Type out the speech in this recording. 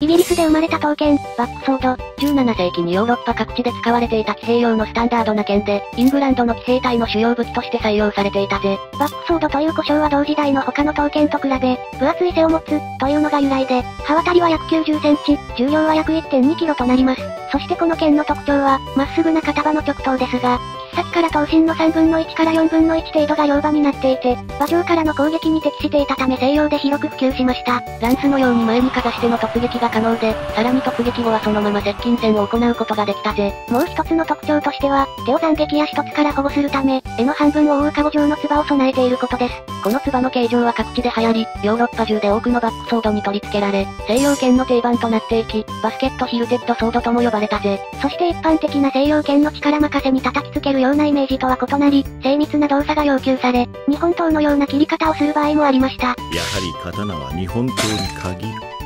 イギリスで生まれた刀剣、バックソード、17世紀にヨーロッパ各地で使われていた騎兵用のスタンダードな剣で、イングランドの騎兵隊の主要武器として採用されていたぜ。バックソードという故障は同時代の他の刀剣と比べ、分厚い背を持つ、というのが由来で、刃渡りは約90センチ、重量は約1.2キロとなります。そしてこの剣の特徴は、まっすぐな片刃の直刀ですが、先から刀身の3分の1から4分の1程度が両刃になっていて、馬上からの攻撃に適していたため西洋で広く普及しました。ランスのように前にかざしての突撃が可能で、さらに突撃後はそのまま接近戦を行うことができたぜ。もう一つの特徴としては、手を斬撃や一つから保護するため、柄の半分を覆うカゴ状の唾を備えていることです。この唾の形状は各地で流行り、ヨーロッパ中で多くのバックソードに取り付けられ、西洋剣の定番となっていき、バスケットヒルテッドソードとも呼ばれたぜ。そして一般的な西洋剣の力任せに叩きつけるようなイメージとは異なり、精密な動作が要求され、日本刀のような切り方をする場合もありました。やはり刀は日本刀に限る。